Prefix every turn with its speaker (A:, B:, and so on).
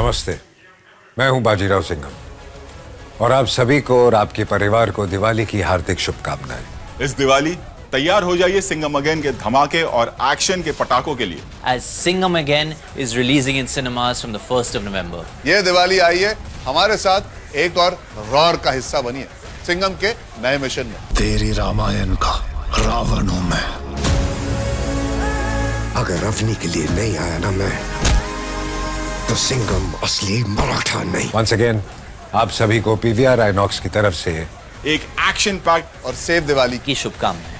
A: नमस्ते मैं हूँ बाजीराव सिंघम और आप सभी को और आपके परिवार को दिवाली की हार्दिक शुभकामनाएँ।
B: इस दिवाली तैयार हो जाइए सिंगम अगेन के धमाके और एक्शन के पटाखों के लिए।
C: As Singham Again is releasing in cinemas from the 1st of November.
D: ये दिवाली आई है हमारे साथ एक और रॉर का हिस्सा बनिए सिंगम के नए मिशन में।
E: तेरी रामायण का रावण हूँ मैं।
F: अगर अवनी के लिए नहीं आया ना मैं तो सिंगम असली मराठा नहीं
A: वंस अगेन आप सभी को पीवीआर आइनॉक्स की तरफ़ से
B: एक एक्शन पैक
D: और सेव दिवाली
C: की शुभकामनाएँ